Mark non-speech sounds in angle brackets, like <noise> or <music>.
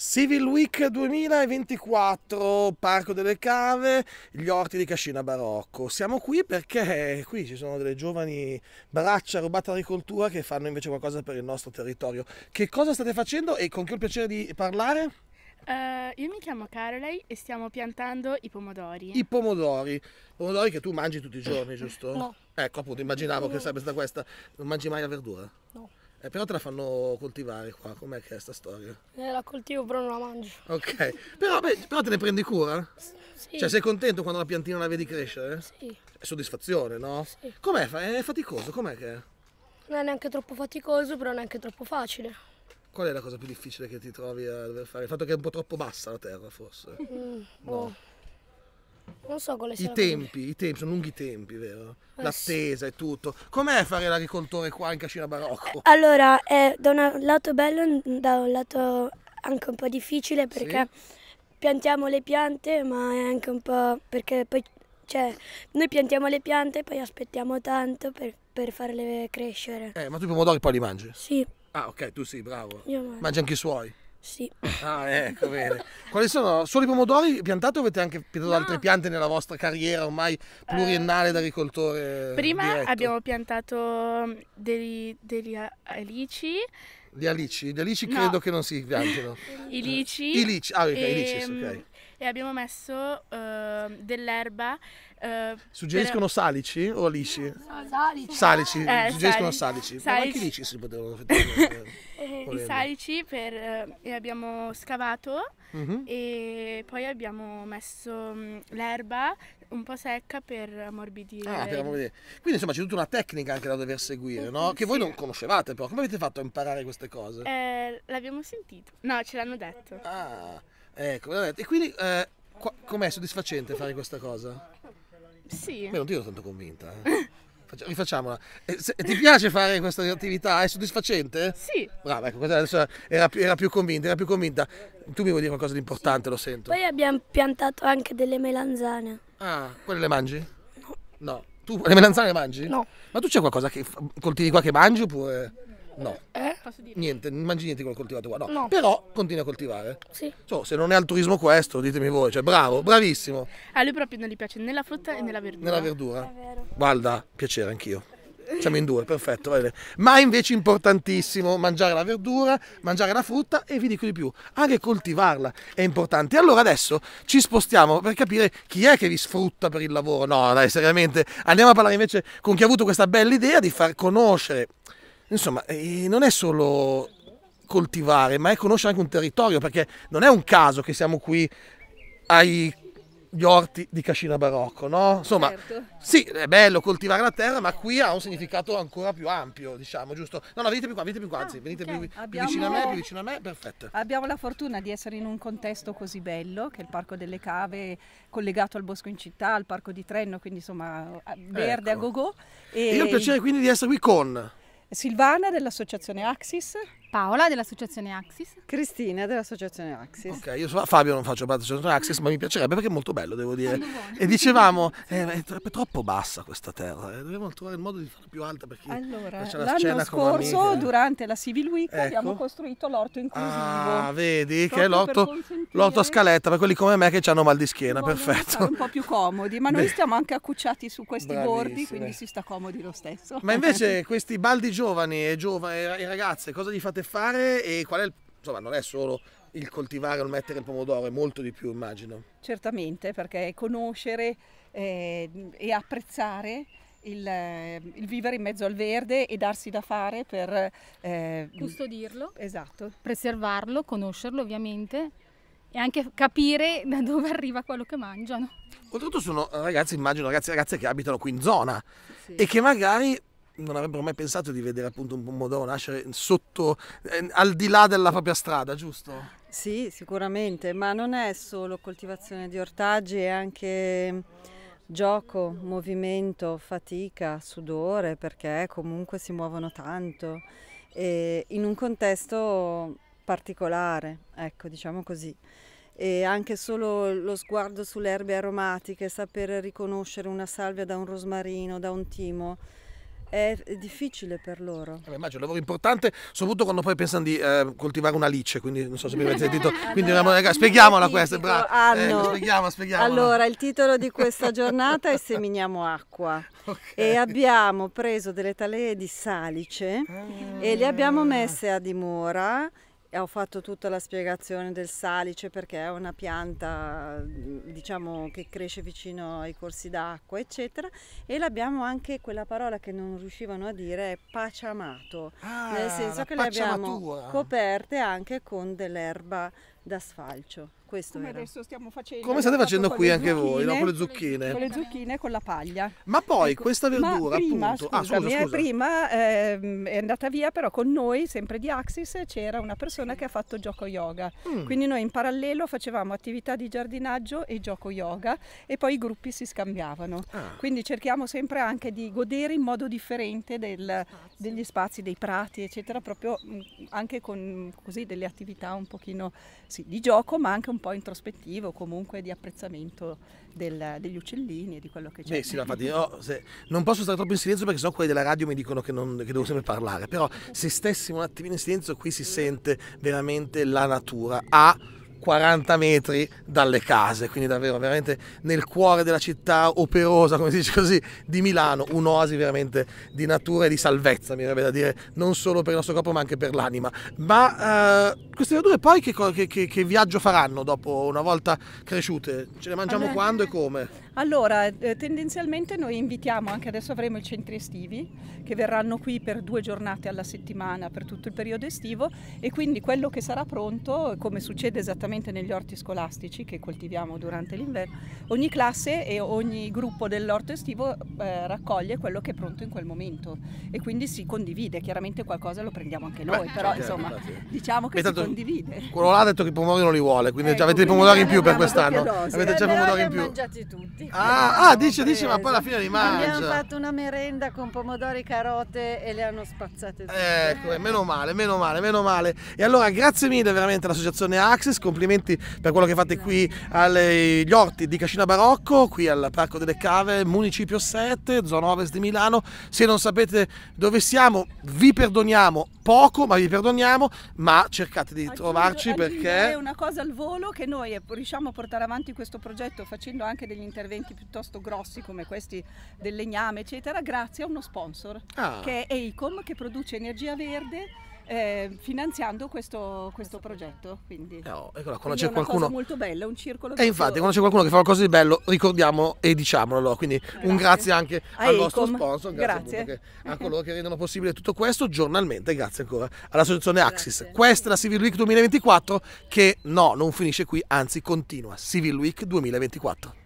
Civil Week 2024, Parco delle Cave, gli orti di Cascina Barocco. Siamo qui perché qui ci sono delle giovani braccia rubate all'agricoltura che fanno invece qualcosa per il nostro territorio. Che cosa state facendo e con chi ho il piacere di parlare? Uh, io mi chiamo Carolei e stiamo piantando i pomodori. I pomodori, I pomodori che tu mangi tutti i giorni, giusto? No. Ecco, appunto, immaginavo che sarebbe stata questa. Non mangi mai la verdura? No. Eh, però te la fanno coltivare qua, com'è che è sta storia? Eh, la coltivo però non la mangio. Ok, però, beh, però te ne prendi cura? Sì. Cioè sei contento quando la piantina la vedi crescere? Sì. È soddisfazione, no? Sì. Com'è? È faticoso, com'è che è? Non è neanche troppo faticoso, però neanche troppo facile. Qual è la cosa più difficile che ti trovi a dover fare? Il fatto che è un po' troppo bassa la terra, forse? Mm, No. boh. Non so quale sia I tempi, i tempi, sono lunghi tempi, vero? Eh, L'attesa e tutto. Com'è fare l'agricoltore qua in Cascina Barocco? Allora, è da un lato bello, da un lato anche un po' difficile perché piantiamo le piante, ma è anche un po' perché poi cioè, noi piantiamo le piante e poi aspettiamo tanto per, per farle crescere. Eh, ma tu i pomodori poi li mangi? Sì, Ah, ok, tu sì, bravo. io mangio. Mangi anche i suoi? Sì. Ah, ecco, bene. <laughs> Quali sono? Solo i pomodori piantati o avete anche piantato No. altre piante nella vostra carriera ormai pluriennale da agricoltore? Prima diretto? abbiamo piantato degli, degli a- alici, Gli alici? Gli alici No. credo che non si piantino. i lici. I lici, ah, ok, i lici, ehm, ok. E abbiamo messo ehm, dell'erba. eh, Suggeriscono salici o lici? Salici. Salici, Eh, suggeriscono sali- salici. Ma anche i salici. lici si potevano effettivamente. <laughs> i salici per, eh, e abbiamo scavato Mhm. e poi abbiamo messo mm, l'erba un po' secca per ammorbidire. Ah, per vedere. Quindi insomma c'è tutta una tecnica anche da dover seguire, no? Che voi non conoscevate però. Come avete fatto a imparare queste cose? Eh, l'abbiamo sentito. No, ce l'hanno detto. Ah, ecco. vabbè. E quindi eh, qua- com'è soddisfacente fare questa cosa? Sì. Beh, non ti vedo tanto convinta. eh. Faccia- Rifacciamola. Eh, se- ti piace fare questa attività? È soddisfacente? Sì. Brava, ecco, questa adesso era, più- era più convinta, era più convinta. Tu mi vuoi dire qualcosa di importante, lo sento. Poi abbiamo piantato anche delle melanzane. Ah, quelle le mangi? No. Tu le melanzane le mangi? No. Ma tu c'è qualcosa che coltivi qua che mangi oppure no? Posso dire? Niente, non mangi niente che ho coltivato qua, no. No. Però continui a coltivare. Sì. So, se non è altruismo questo, ditemi voi, cioè bravo, bravissimo. A lui proprio non gli piace né la frutta né la verdura. Nella verdura. vero. Guarda, piacere anch'io. Siamo in due, perfetto. va bene. Ma invece importantissimo mangiare la verdura, mangiare la frutta e vi dico di più, anche coltivarla è importante. Allora adesso ci spostiamo per capire chi è che vi sfrutta per il lavoro. No, dai, seriamente, andiamo a parlare invece con chi ha avuto questa bella idea di far conoscere. Insomma, eh, non è solo coltivare, ma è conoscere anche un territorio, perché non è un caso che siamo qui ai gli orti di Cascina Barocco, no? Insomma, sì, è bello coltivare la terra, ma qui ha un significato ancora più ampio, diciamo, giusto? No, no, venite più qua, venite più qua, anzi, venite più, più Abbiamo- vicino a me, più vicino a me, perfetto. Abbiamo la fortuna di essere in un contesto così bello, che è il Parco delle Cave, collegato al Bosco in città, al Parco di Trenno, quindi insomma verde Ecco. a go-go. E io ho il piacere quindi di essere qui con... Silvana dell'associazione Axis. Paola dell'associazione Axis. Cristina dell'associazione Axis. Ok, io so- Fabio non faccio parte dell'associazione Access, ma mi piacerebbe perché è molto bello, devo dire. E dicevamo, eh, è, tro- è troppo bassa questa terra, eh, dovremmo trovare il modo di farla più alta perché Allora, c'è la l'anno scorso, durante la Civil Week, Ecco. abbiamo costruito l'orto inclusivo. Ah, vedi che è l'orto, l'orto a scaletta per quelli come me che hanno mal di schiena, perfetto. un po' più comodi, ma noi Beh. stiamo anche accucciati su questi bordi, Bravissime. quindi si sta comodi lo stesso. Ma invece <laughs> questi baldi giovani e, giova- e ragazze, cosa gli fate fare e qual è il... Insomma, non è solo il coltivare o il mettere il pomodoro, è molto di più, immagino. Certamente, perché conoscere eh, e apprezzare il, eh, il vivere in mezzo al verde e darsi da fare per... eh, Custodirlo, esatto. preservarlo, conoscerlo ovviamente e anche capire da dove arriva quello che mangiano. Oltretutto sono ragazzi, immagino ragazzi e ragazze che abitano qui in zona Sì. e che magari non avrebbero mai pensato di vedere appunto un pomodoro nascere sotto, eh, al di là della propria strada, giusto? Sì, sicuramente, ma non è solo coltivazione di ortaggi, è anche gioco, movimento, fatica, sudore, perché comunque si muovono tanto e in un contesto particolare, ecco, diciamo così. E anche solo lo sguardo sulle erbe aromatiche, sapere riconoscere una salvia da un rosmarino, da un timo, è difficile per loro. Eh, immagino, un lavoro importante, soprattutto quando poi pensano di eh, coltivare una lice, quindi non so se mi avete sentito, <laughs> quindi allora, spieghiamola questa, bravo. Anno. Eh, spieghiamola, spieghiamola. Allora, il titolo di questa giornata è Seminiamo acqua <laughs> okay. e abbiamo preso delle talee di salice ah. e le abbiamo messe a dimora ho fatto tutta la spiegazione del salice perché è una pianta diciamo che cresce vicino ai corsi d'acqua eccetera. E l'abbiamo anche quella parola che non riuscivano a dire è paciamato. Ah, nel senso che le abbiamo coperte anche con dell'erba da sfalcio questo come era. adesso stiamo facendo. Come state facendo qui anche voi, no? con le zucchine? Con le zucchine e con la paglia. Ma poi ecco, questa verdura, prima, appunto. Scusami, ah, scusa, scusa. prima eh, è andata via, però con noi, sempre di Axis, c'era una persona che ha fatto gioco yoga. Mm. Quindi noi in parallelo facevamo attività di giardinaggio e gioco yoga e poi i gruppi si scambiavano. Ah. Quindi cerchiamo sempre anche di godere in modo differente del, degli spazi, dei prati, eccetera, proprio mm, anche con così delle attività un pochino sì, di gioco, ma anche un po' introspettivo, comunque di apprezzamento del, degli uccellini e di quello che c'è. Beh, sì, infatti, no, se, non posso stare troppo in silenzio perché sennò quelli della radio mi dicono che, non, che devo sempre parlare, però se stessimo un attimino in silenzio qui si sente veramente la natura. A 40 metri dalle case, quindi davvero veramente nel cuore della città operosa, come si dice così, di Milano, un'oasi veramente di natura e di salvezza, mi verrebbe da dire, non solo per il nostro corpo ma anche per l'anima. Ma uh, queste verdure poi che, che, che, viaggio faranno dopo una volta cresciute? Ce le mangiamo allora, quando e come? Allora, eh, tendenzialmente noi invitiamo, anche adesso avremo i centri estivi che verranno qui per due giornate alla settimana per tutto il periodo estivo e quindi quello che sarà pronto, come succede esattamente negli orti scolastici che coltiviamo durante l'inverno, ogni classe e ogni gruppo dell'orto estivo eh, raccoglie quello che è pronto in quel momento e quindi si condivide, chiaramente qualcosa lo prendiamo anche noi, Beh, però certo, insomma sì. diciamo che si condivide. Quello là ha detto che i pomodori non li vuole, quindi ecco, già avete i pomodori in più per quest'anno. Avete già i pomodori in più. mangiati tutti. Ah, ah dice, dice, ma poi alla fine li mangia. Abbiamo fatto una merenda con pomodori, carote e le hanno spazzate tutte. Ecco, meno male, meno male, meno male. E allora grazie mille veramente all'associazione Access, complimenti per quello che fate qui agli orti di Cascina Barocco, qui al Parco delle Cave, Municipio 7, zona ovest di Milano. Se non sapete dove siamo, vi perdoniamo poco, ma vi perdoniamo, ma cercate di aggiungo, trovarci perché... È una cosa al volo che noi riusciamo a portare avanti questo progetto facendo anche degli interventi interventi piuttosto grossi come questi del legname, eccetera, grazie a uno sponsor ah. che è EICOM che produce energia verde eh, finanziando questo, questo progetto. Quindi, no, eccola, quando c'è qualcuno molto bello, un circolo. E infatti, quando c'è qualcuno che fa qualcosa di bello, ricordiamo e diciamolo. Allora. Quindi grazie. un grazie anche a al nostro sponsor, grazie, grazie. a coloro che rendono possibile tutto questo giornalmente. Grazie ancora all'associazione Axis. Grazie. Questa è la Civil Week 2024 che no, non finisce qui, anzi continua. Civil Week 2024.